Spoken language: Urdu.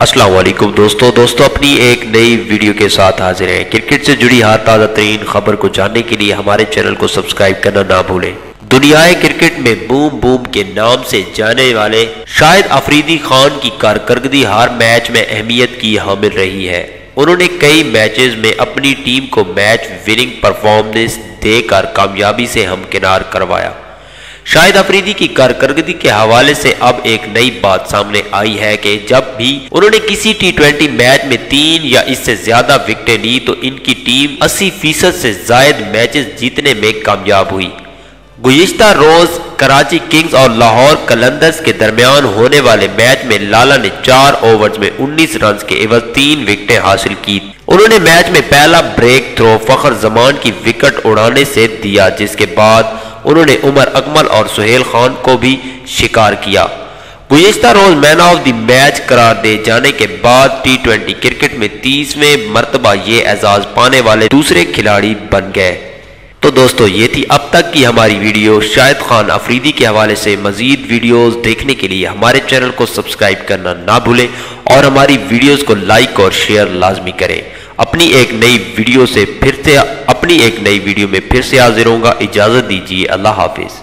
السلام علیکم دوستو دوستو، اپنی ایک نئی ویڈیو کے ساتھ حاضر ہیں۔ کرکٹ سے جڑی ہر تازہ ترین خبر کو جاننے کے لیے ہمارے چینل کو سبسکرائب کرنا نہ بھولیں۔ دنیائے کرکٹ میں بوم بوم کے نام سے جانے والے شاہد افریدی خان کی کارکردگی ہر میچ میں اہمیت کی حامل رہی ہے۔ انہوں نے کئی میچز میں اپنی ٹیم کو میچ وننگ پرفارمنس دے کر کامیابی سے ہمکنار کروایا۔ شاہد افریدی کی کارکردگی کے حوالے سے اب ایک نئی بات سامنے آئی ہے کہ جب بھی انہوں نے کسی ٹی ٹوینٹی میچ میں تین یا اس سے زیادہ وکٹیں لی تو ان کی ٹیم اسی فیصد سے زائد میچز جیتنے میں کامیاب ہوئی۔ گزشتہ روز کراچی کنگز اور لاہور کلندرز کے درمیان ہونے والے میچ میں لالا نے چار اوورز میں انیس رنز کے عوض تین وکٹیں حاصل کی۔ انہوں نے میچ میں پہلا بریک تھرو فخر زمان کی وکٹ اڑانے سے دیا، جس کے بعد انہوں نے عمر اکمل اور سہیل خان کو بھی شکار کیا۔ گزشتہ روز مین آف دی میچ قرار دے جانے کے بعد ٹی ٹوینٹی کرکٹ میں تیسویں مرتبہ یہ اعزاز پانے والے دوسرے کھلاڑی بن گئے۔ تو دوستو، یہ تھی اب تک کی ہماری ویڈیو۔ شاہد خان افریدی کے حوالے سے مزید ویڈیوز دیکھنے کے لیے ہمارے چینل کو سبسکرائب کرنا نہ بھولیں اور ہماری ویڈیوز کو لائک اور شیئر لازمی کریں۔ اپنی ایک نئی ویڈیو سے پھر سے اپنی ایک نئی ویڈیو میں پھر سے حاضر ہوں گا. اجازت دیجیے اللہ حافظ.